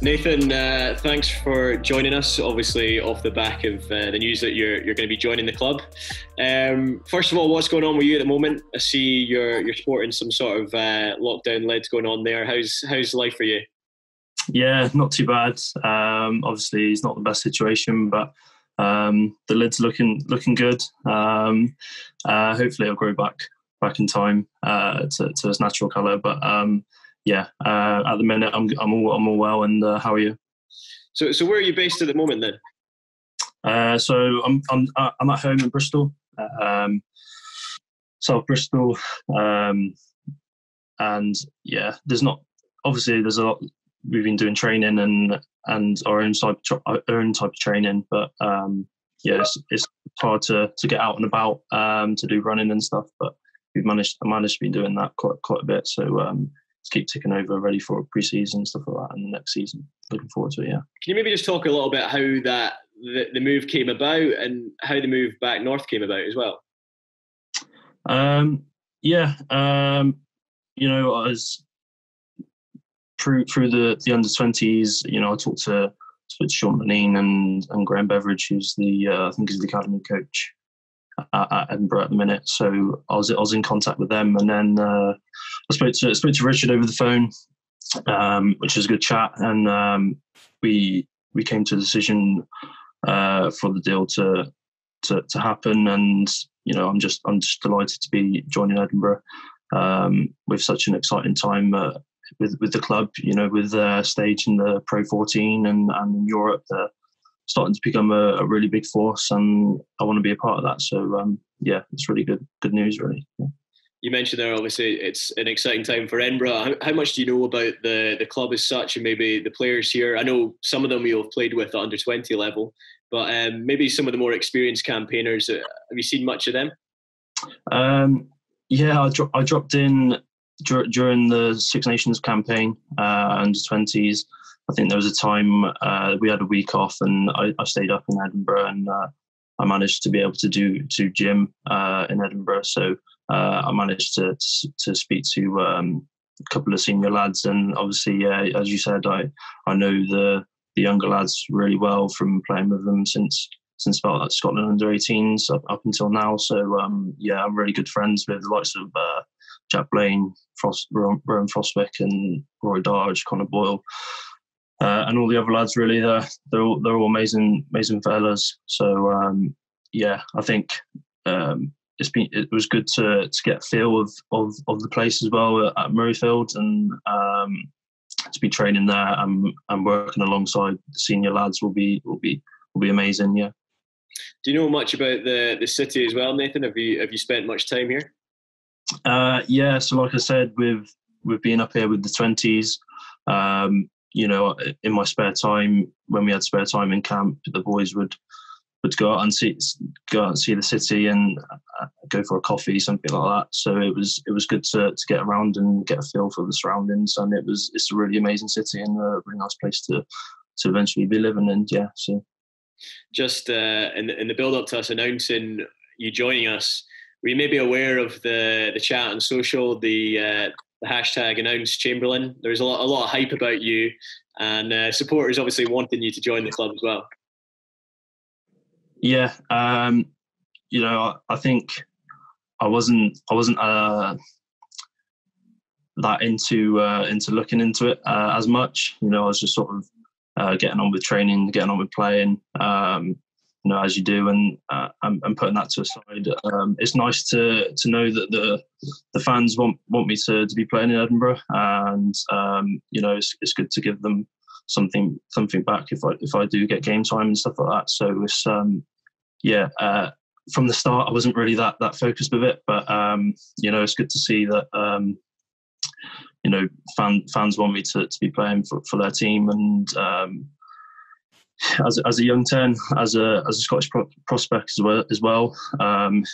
Nathan, uh, thanks for joining us. Obviously, off the back of uh, the news that you're you're going to be joining the club. Um, first of all, what's going on with you at the moment? I see you're you're sporting some sort of uh, lockdown lids going on there. How's how's life for you? Yeah, not too bad. Um, obviously, it's not the best situation, but um, the lid's looking looking good. Um, uh, hopefully, it'll grow back back in time uh, to, to its natural colour. But um, yeah, uh, at the minute I'm I'm all I'm all well. And uh, how are you? So so where are you based at the moment then? Uh, so I'm I'm I'm at home in Bristol, um, South Bristol, um, and yeah, there's not obviously there's a lot. We've been doing training and and our own type our own type of training, but um, yeah, it's, it's hard to to get out and about um, to do running and stuff. But we've managed I managed to be doing that quite quite a bit. So um, keep ticking over, ready for pre-season stuff like that, and the next season. Looking forward to it. Yeah. Can you maybe just talk a little bit how that the, the move came about and how the move back north came about as well? Um, yeah. Um, you know, I was through through the the under twenties. You know, I talked to to Sean Lineen and and Graham Beveridge, who's the uh, I think is the academy coach at, at, Edinburgh at the minute. So I was I was in contact with them, and then uh, I spoke to spoke to Richard over the phone, um, which was a good chat, and um, we we came to a decision uh, for the deal to, to to happen. And you know, I'm just I'm just delighted to be joining Edinburgh um, with such an exciting time. Uh, with with the club, you know, with uh, stage in the Pro 14 and and Europe, they're starting to become a, a, really big force, and I want to be a part of that. So um, yeah, it's really good good news, really. Yeah you mentioned there obviously it's an exciting time for Edinburgh. How, how, much do you know about the the club as such and maybe the players here? I know some of them you'll have played with at under twenty level, but um, maybe some of the more experienced campaigners. Uh, have you seen much of them? Um, yeah, I, dro- I, dropped in dur- during the Six Nations campaign uh, under twenties. I think there was a time uh, we had a week off, and I, I stayed up in Edinburgh, and uh, I managed to be able to do to gym uh, in Edinburgh. So uh, I managed to to speak to um, a couple of senior lads, and obviously, uh, as you said, I I know the the younger lads really well from playing with them since since about like Scotland under 18s up, up until now. So um, yeah, I'm really good friends with the likes of uh, Jack Blain, Frost, Roan Frostwick, and Rory Darge, Connor Boyle. Uh, and all the other lads really they're they're all, they're all amazing amazing fellas so um, yeah I think um, it's been it was good to to get a feel of of, of the place as well at Murrayfield and um, to be training there and, and working alongside the senior lads will be will be will be amazing. Yeah. Do you know much about the the city as well, Nathan? Have you have you spent much time here? Uh, yeah. So like I said, we've we've been up here with the twenties. Um, you know, in my spare time, when we had spare time in camp, the boys would would go out and see go out and see the city and uh, go for a coffee, something like that. So it was it was good to, to get around and get a feel for the surroundings, and it was it's a really amazing city and a really nice place to to eventually be living in. Yeah, so just uh, in the, in the build up to us announcing you joining us, were you maybe aware of the the chat on social, the uh, the hashtag announced Chamberlain? There was a lot a lot of hype about you, and uh, supporters obviously wanting you to join the club as well. Yeah, um, you know, I, I, think I wasn't I wasn't uh, that into uh, into looking into it uh, as much. You know, I was just sort of uh, getting on with training, getting on with playing. Um, you know, as you do, and uh, and putting that to a. Um, it's nice to to know that the the fans want want me to, to be playing in Edinburgh, and um, you know, it's, it's good to give them something something back if I if I do get game time and stuff like that. So it's um, yeah. Uh, from the start, I wasn't really that that focused with it, but um, you know, it's good to see that um, you know fan, fans want me to, to be playing for, for their team, and um, as as a young ten, as a as a Scottish pro- prospect as well, as well um,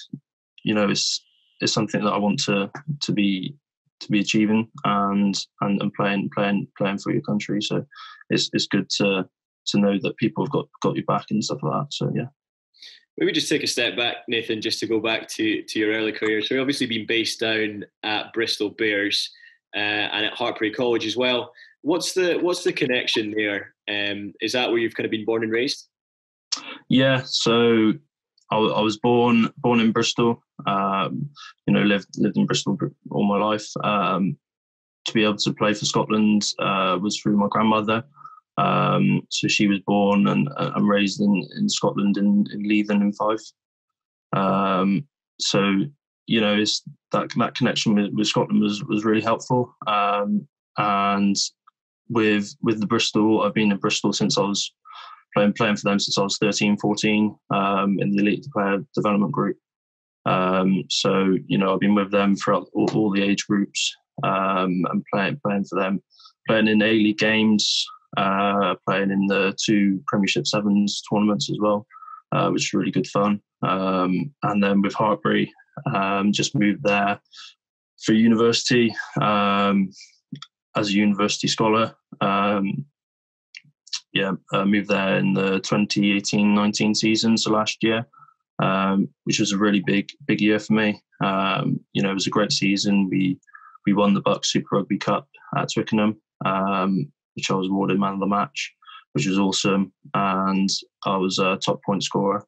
you know, it's it's something that I want to to be to be achieving and and, and playing playing playing for your country. So it's it's good to to know that people have got got your back and stuff like that. So yeah. Maybe just take a step back, Nathan, just to go back to to your early career. So, you've obviously been based down at Bristol Bears. Uh, and at Hartpury College as well. What's the what's the connection there? Um, is that where you've kind of been born and raised? Yeah, so I, I was born born in Bristol. Um, you know, lived lived in Bristol all my life. Um, to be able to play for Scotland uh, was through my grandmother. Um, so she was born and, and raised in, in Scotland in, in Leithen in Fife. Um, so you know, it's that that connection with, with Scotland was was really helpful. Um, and with with the Bristol, I've been in Bristol since I was playing playing for them since I was 13, 14 um, in the elite player development group. Um, so you know, I've been with them throughout all, all the age groups um, and playing playing for them, playing in A League games, uh, playing in the two Premiership Sevens tournaments as well, uh, which is really good fun. Um, and then with Hartpury, um, just moved there for university um, as a university scholar. Um, yeah, uh, moved there in the 2018-19 season, so last year, um, which was a really big big year for me. Um, you know, it was a great season. We we won the BUCS Super Rugby Cup at Twickenham, um, which I was awarded man of the match, which was awesome, and I was a top point scorer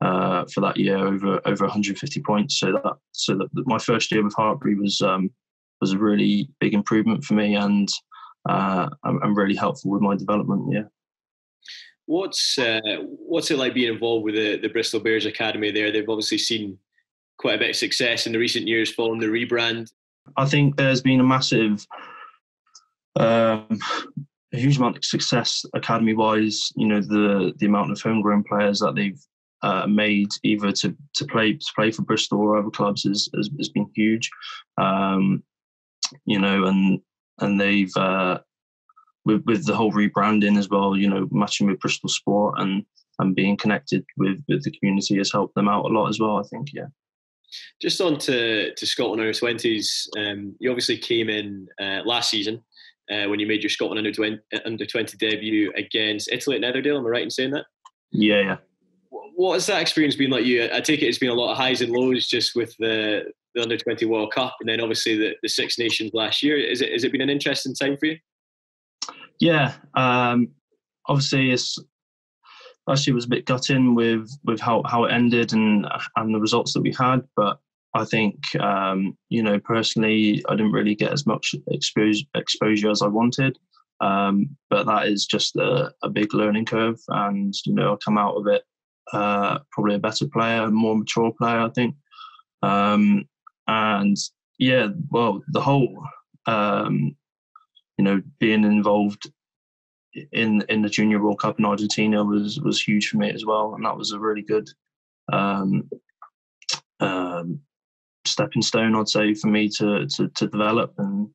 uh, for that year, over over 150 points. So that so that my first year with Hartpury was um, was a really big improvement for me, and uh, I'm, I'm, really helpful with my development. Yeah. What's uh, what's it like being involved with the, the Bristol Bears Academy? There, they've obviously seen quite a bit of success in the recent years following the rebrand. I think there's been a massive, um, a huge amount of success academy wise. You know, the the amount of homegrown players that they've uh, made either to, to play to play for Bristol or other clubs has, has, has been huge. Um, you know, and and they've uh, with with the whole rebranding as well. You know, matching with Bristol Sport and and being connected with with the community has helped them out a lot as well. I think, yeah. Just on to, to Scotland under twenties. Um, you obviously came in uh, last season uh, when you made your Scotland under 20, under 20 debut against Italy at Netherdale. Am I right in saying that? Yeah, yeah what has that experience been like you? I take it it's been a lot of highs and lows just with the, the under 20 World Cup and then obviously the, the Six Nations last year. Is it, has it been an interesting time for you? Yeah. Um, obviously, it's last year was a bit gutting with, with how, how it ended and, and the results that we had. But I think, um, you know, personally, I didn't really get as much exposure, exposure as I wanted. Um, but that is just a, a, big learning curve. And, you know, I come out of it uh, probably a better player, a more mature player, I think. Um, and yeah, well, the whole, um, you know, being involved in in the Junior World Cup in Argentina was was huge for me as well, and that was a really good um, um, stepping stone, I'd say, for me to to, to develop and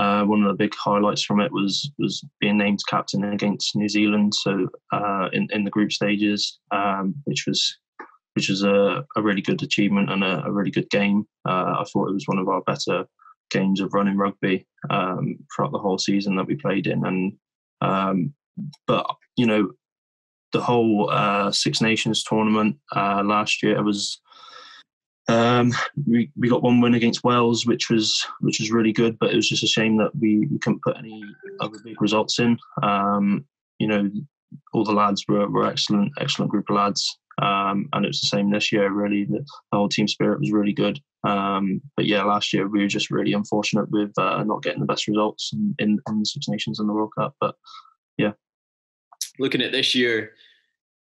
uh, one of the big highlights from it was was being named captain against New Zealand, so uh, in in the group stages, um, which was which was a, a, really good achievement and a, a really good game. Uh, I thought it was one of our better games of running rugby um, throughout the whole season that we played in, and um, but you know the whole uh, Six Nations tournament uh, last year was um, we, we got one win against Wales, which was which was really good, but it was just a shame that we, we couldn't put any other big results in. Um, you know, all the lads were, were excellent, excellent group of lads, um, and it was the same this year. Really, the, the whole team spirit was really good. Um, but yeah, last year we were just really unfortunate with uh, not getting the best results in, in, in the Six Nations and the World Cup. But yeah, looking at this year,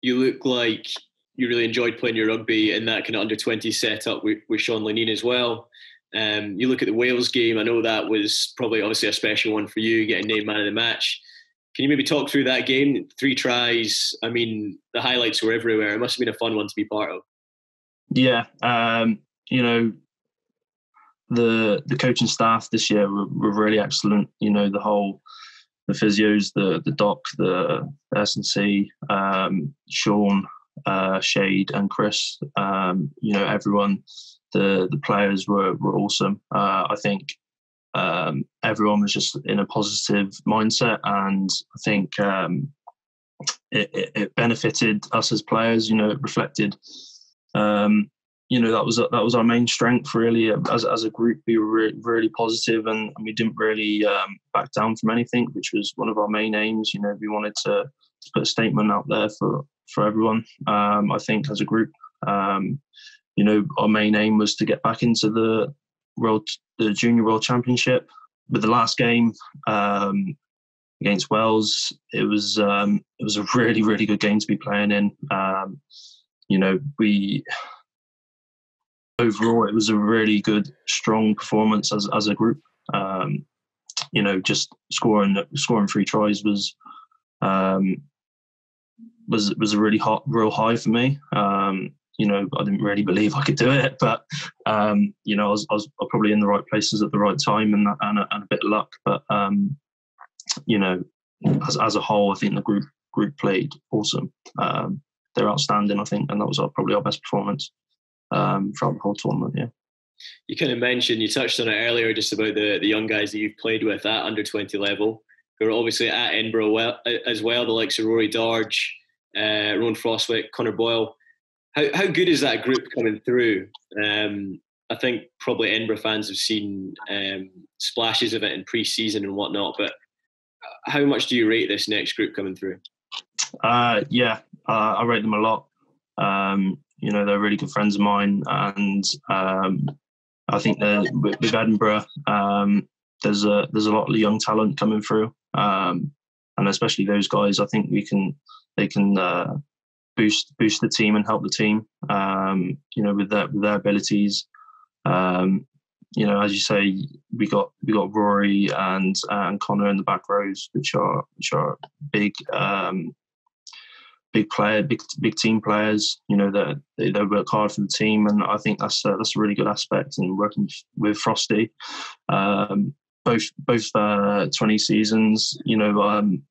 you look like you really enjoyed playing your rugby in that kind of under 20 setup with, with Sean Lineen as well. Um, you look at the Wales game, I know that was probably obviously a special one for you, getting named man of the match. Can you maybe talk through that game? Three tries. I mean, the highlights were everywhere. It must have been a fun one to be part of. Yeah, um, you know, the the coaching staff this year were, were really excellent. You know, the whole the physios, the the doc, the S and C, um, Sean, uh, Shade and Chris. Um, you know, everyone, the the players were were awesome. Uh, I think um, everyone was just in a positive mindset, and I think um, it, it, it, benefited us as players. You know, it reflected. Um, you know that was that was our main strength really as as a group. We were re- really positive and, and we didn't really um, back down from anything, which was one of our main aims. You know, we wanted to, to put a statement out there for for everyone. Um, I think as a group, um, you know, our main aim was to get back into the world, the junior world championship. With the last game um, against Wales, it was um, it was a really really good game to be playing in. Um, you know, we overall, it was a really good, strong performance as as a group. Um, you know, just scoring scoring three tries was um, was was a really hot, real high for me. Um, you know, I didn't really believe I could do it, but um, you know, I was, I was, probably in the right places at the right time and and a, and a bit of luck. But um, you know, as as a whole, I think the group group played awesome. Um, they're outstanding, I think, and that was our, probably our best performance um, throughout the whole tournament. Yeah. You kind of mentioned, you touched on it earlier, just about the, the young guys that you've played with at under 20 level, who are obviously at Edinburgh well, as well, the likes of Rory Darge, uh, Roan Frostwick, Connor Boyle. How, how good is that group coming through? Um, I think probably Edinburgh fans have seen um, splashes of it in pre-season and whatnot, but how much do you rate this next group coming through? Uh, yeah, uh, I rate them a lot. Um, you know, they're really good friends of mine, and um, I think with, with Edinburgh, um, there's a there's a lot of young talent coming through, um, and especially those guys. I think we can they can uh, boost boost the team and help the team. Um, you know, with their with their abilities. Um, you know, as you say, we got we got Rory and and Connor in the back rows, which are which are big um, big player, big big team players. You know that they, they, work hard for the team, and I think that's uh, that's a really good aspect. And working with Frosty, um, both both uh, twenty seasons. You know, um,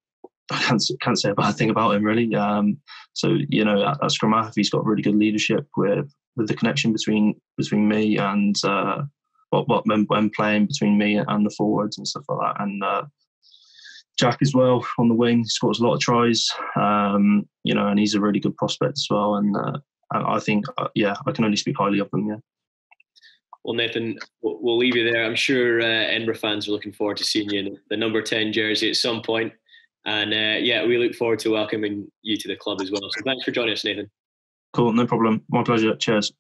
I can't can't say a bad thing about him really. Um, so you know, at, at scrum half, he's got really good leadership with with the connection between between me and uh, what what when, when playing between me and the forwards and stuff like that. And uh, Jack as well on the wing. He scores a lot of tries, um, you know, and he's a really good prospect as well. And uh, I think, uh, yeah, I can only speak highly of them. Yeah. Well, Nathan, we'll leave you there. I'm sure uh, Edinburgh fans are looking forward to seeing you in the number 10 jersey at some point. And uh, yeah, we look forward to welcoming you to the club as well. So thanks for joining us, Nathan. Cool, no problem. My pleasure. Cheers.